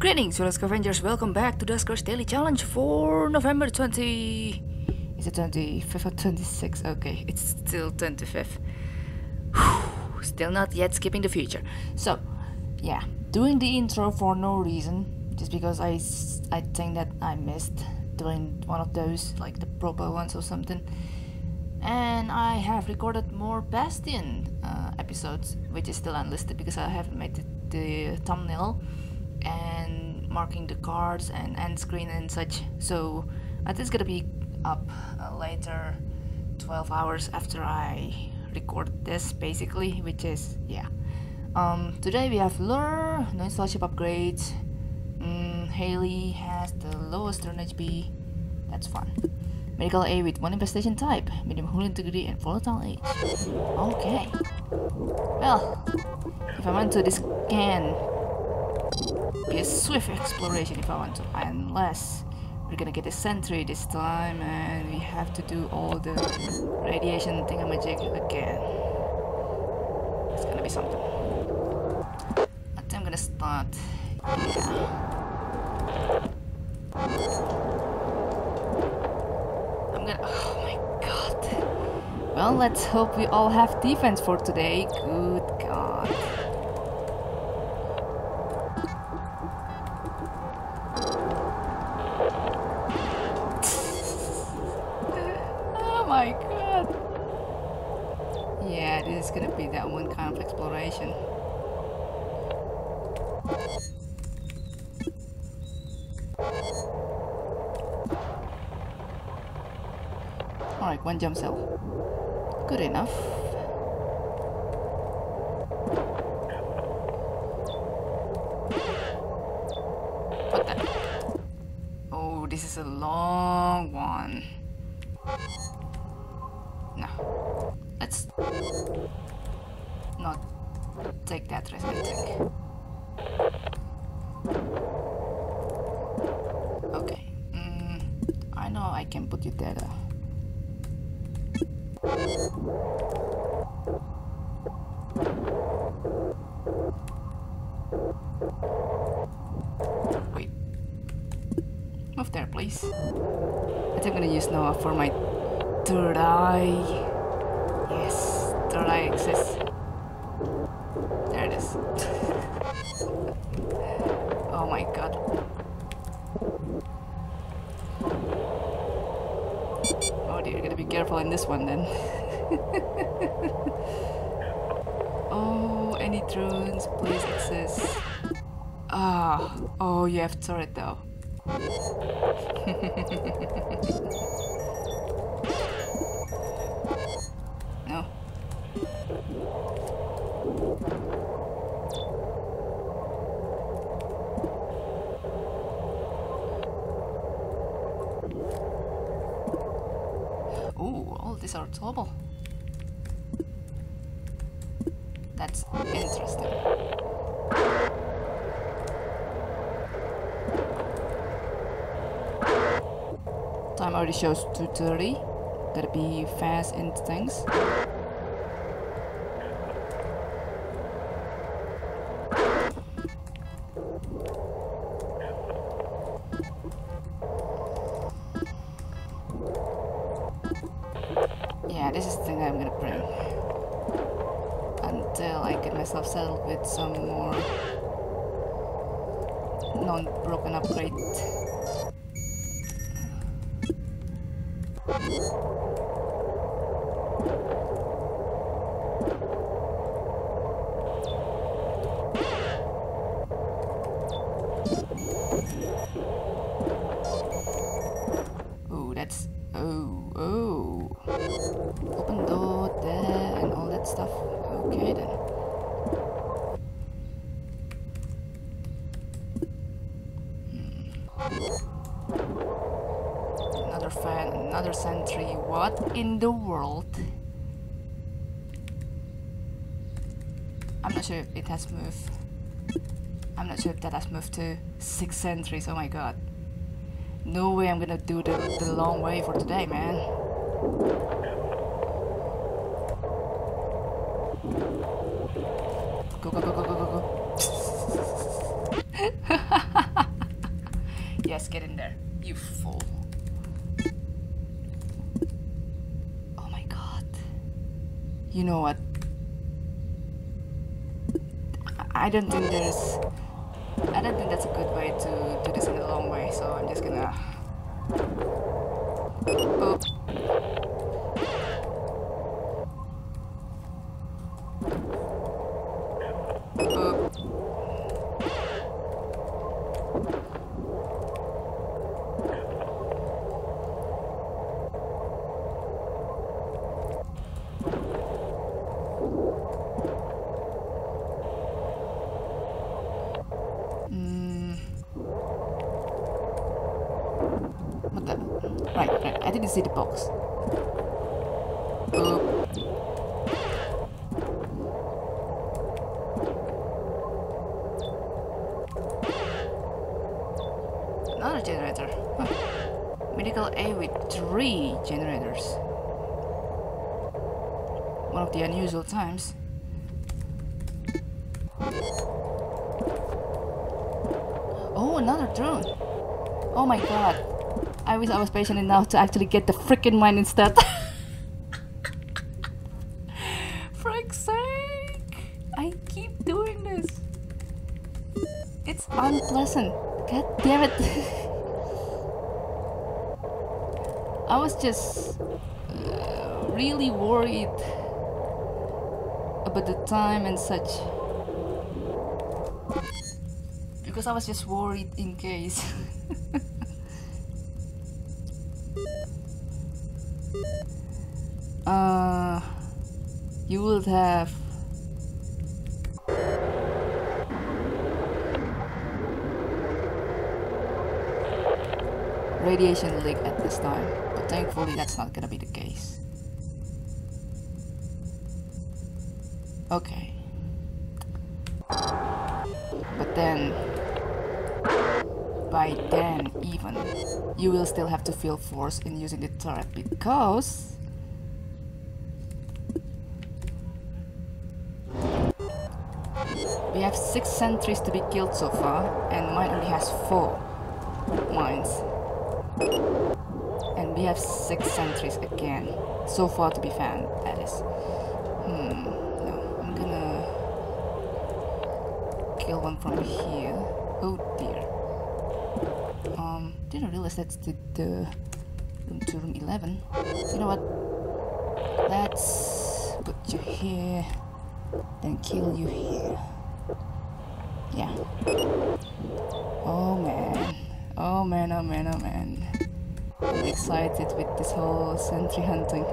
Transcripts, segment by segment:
Greetings, fellow scavengers. Welcome back to Duskers Daily Challenge for November 20. Is it 25th or 26th? Okay, it's still 25th. Whew, still not yet skipping the future. So, yeah, doing the intro for no reason, just because I, I think that I missed doing one of those, like the proper ones or something. And I have recorded more Bastion uh, episodes, which is still unlisted because I haven't made the, the thumbnail and marking the cards and end screen and such. So I think it's gonna be up uh, later, 12 hours after I record this, basically, which is yeah. Um, today we have Lure, no installation upgrades. Mm, Haley has the lowest turn HP. That's fun. Medical A with one infestation type, medium hull integrity, and volatile age. Okay. Well, if I want to, this can be a swift exploration if I want to, unless we're gonna get a sentry this time and we have to do all the radiation thingamajig again. It's gonna be something. I think I'm gonna start. Yeah. I'm gonna. Oh my god. Well, let's hope we all have defense for today. Good god. This is gonna be that one kind of exploration. Alright, one jump cell. Good enough. What the? Oh, this is a long one. Take that I. Okay. Mm, I know I can put you there. Wait. Move there, please. I think I'm gonna use Noah for my third eye. Yes, third eye exists. There it is. Oh my god. Oh dear, you gotta be careful in this one then. oh, any drones, please exist. Ah, oh, you have turret though. Ooh, all these are trouble. That's interesting. Time already shows 2.30. Gotta be fast in things. Yeah, this is the thing I'm gonna bring. Until I get myself settled with some more non-broken upgrade. sentry. What in the world? I'm not sure if it has moved. I'm not sure if that has moved to six sentries. oh my god. No way I'm gonna do the, the long way for today, man. You know what? I don't think there's I don't think that's a good way to do this in a long way, so I'm just gonna Boop. See the box. Another generator. Huh. Medical A with three generators. One of the unusual times. Oh, another drone. Oh my god. I wish I was patient enough to actually get the freaking mine instead. Frank's sake! I keep doing this. It's unpleasant. God damn it. I was just uh, really worried about the time and such. Because I was just worried in case. you would have radiation leak at this time, but thankfully that's not gonna be the case. Okay. But then, by then even, you will still have to feel force in using the turret because We have six sentries to be killed so far, and mine only has four mines. And we have six sentries again, so far to be found, that is. Hmm, no, I'm gonna kill one from here. Oh dear. Um, didn't realize that's the, the room to room 11. You know what? Let's put you here, then kill you here. Yeah. Oh man. Oh man, oh man, oh man. I'm excited with this whole sentry hunting.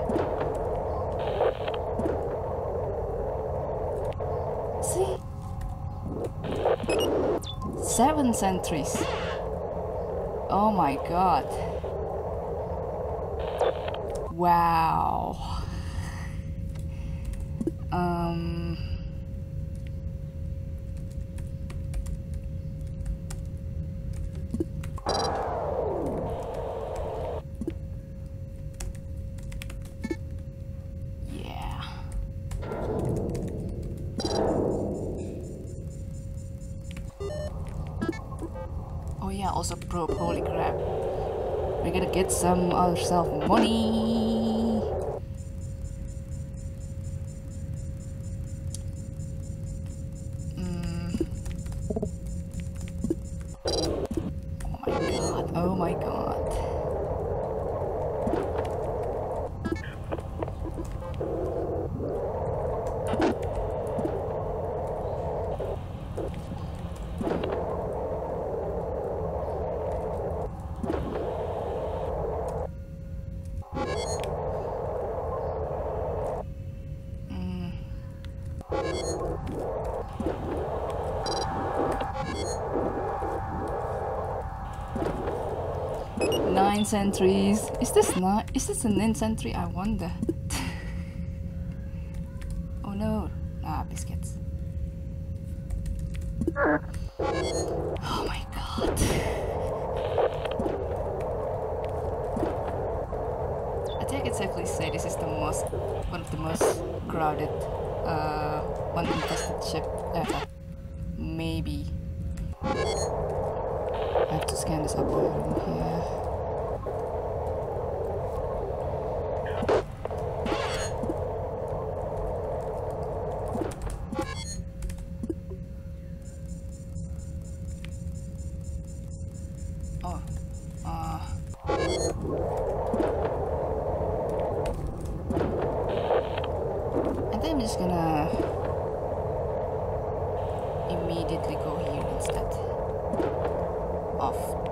See? Seven sentries. Oh my god. Wow. Probe. Holy crap. We're gonna get some ourselves money. Mm. Oh my god. Oh my god. Nine sentries. Is this not? Is this an sentry? I wonder. I take it safely say this is the most, one of the most crowded, uh, one infested ship ever. Maybe. I have to scan this up here. Oh, uh, I'm just gonna immediately go here instead of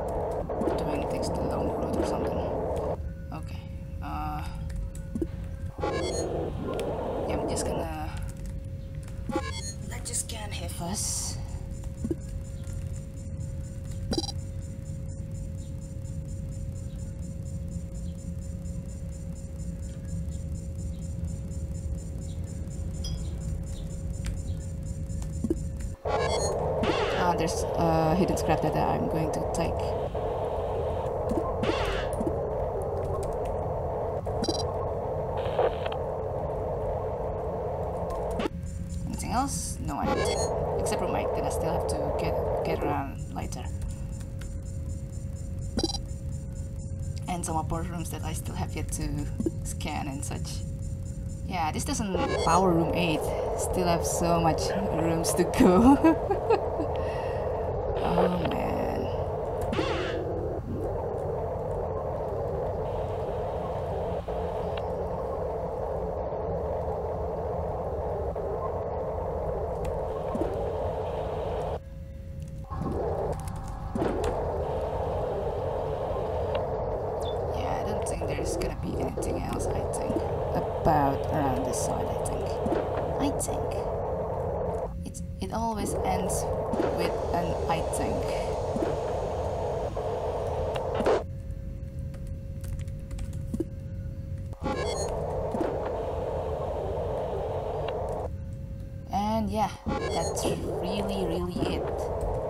There's a uh, hidden scrap that I'm going to take. Anything else? No, I don't. Except for Mike, that I still have to get get around later. And some upper rooms that I still have yet to scan and such. Yeah, this doesn't power room 8. Still have so much rooms to go. oh man. Yeah, I don't think Oh, there's gonna be anything else, I think. About around this side, I think. I think. It's, it always ends with an I think. And yeah, that's really, really it.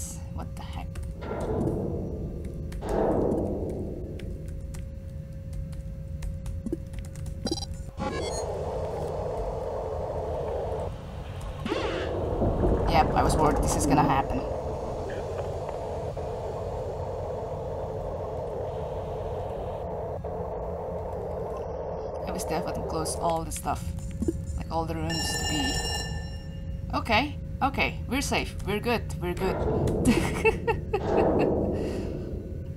Upstairs. What the heck? Yep, I was worried this is gonna happen. I was they haven't all the stuff. Like all the rooms to be. Okay, okay, we're safe. We're good. We're good.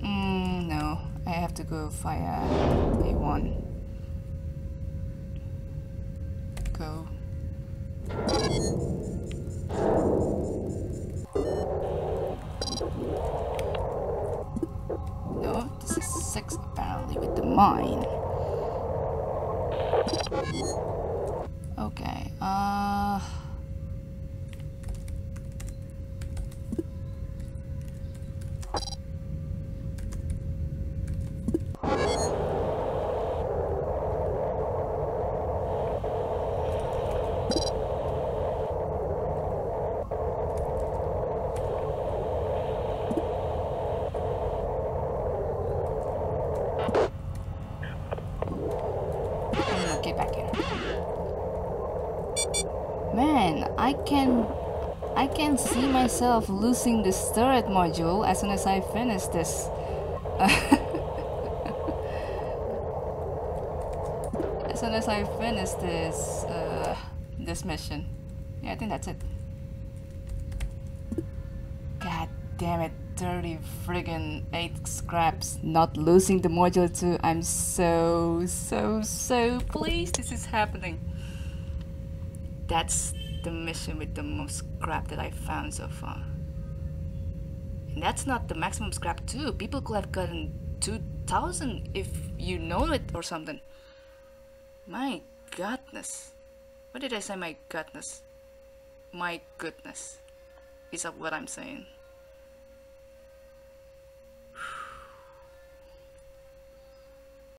mm, no, I have to go via A1. Go. No, this is six apparently with the mine. Okay, uh. Mm, Get back here. Man, I can I can see myself losing this turret module as soon as I finish this. as soon as I finish this uh, this mission. Yeah, I think that's it. God damn it, 30 friggin' 8 scraps, not losing the module too. I'm so, so, so pleased this is happening. That's the mission with the most scrap that I found so far. And that's not the maximum scrap too. People could have gotten 2000 if you know it or something. My goodness. What did I say? My goodness. My goodness. Is that what I'm saying?